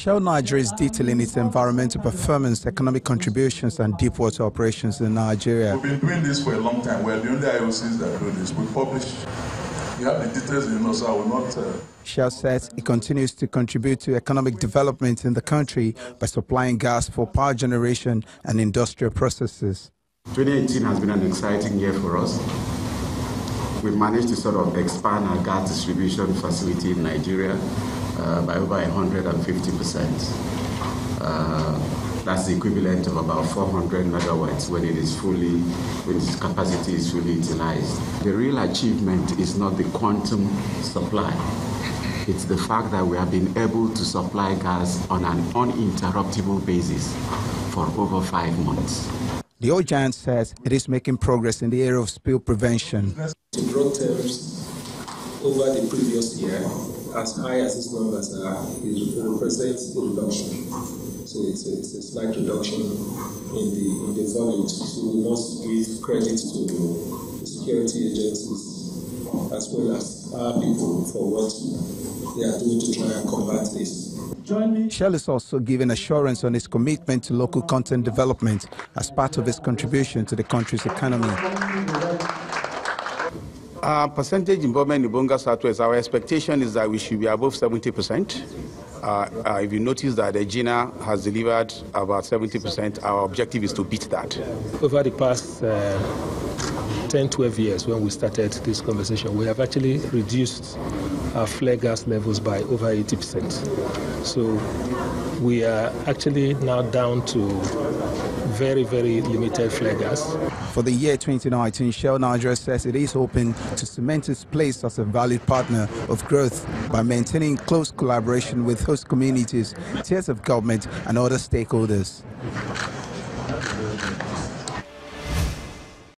Shell Nigeria is detailing its environmental performance, economic contributions, and deep water operations in Nigeria. We've been doing this for a long time. We're the only IOCs that do this. We publish. You have the details in us, so I will not. Uh, Shell says it continues to contribute to economic development in the country by supplying gas for power generation and industrial processes. 2018 has been an exciting year for us. We've managed to sort of expand our gas distribution facility in Nigeria uh, by over 150%. Uh, that's the equivalent of about 400 megawatts when it is fully, when its capacity is fully utilized. The real achievement is not the quantum supply. It's the fact that we have been able to supply gas on an uninterruptible basis for over five months. The oil giant says it is making progress in the area of spill prevention. In broad terms, over the previous year, as high as these numbers are, it represents a reduction. So it's a, it's a slight reduction in the in the volumes. So we must give credit to the security agencies as well as our people for what they are doing to try and combat this. Shell is also giving assurance on its commitment to local content development as part of its contribution to the country's economy. Uh, percentage involvement in Bonga Southwest, our expectation is that we should be above 70%. Uh, uh, if you notice that the Egina has delivered about 70%, our objective is to beat that. Over the past uh, 10, 12 years when we started this conversation, we have actually reduced our flare gas levels by over 80%. So we are actually now down to very, very limited flare gas. For the year 2019, Shell Nigeria says it is hoping to cement its place as a valued partner of growth by maintaining close collaboration with host communities, tiers of government, and other stakeholders.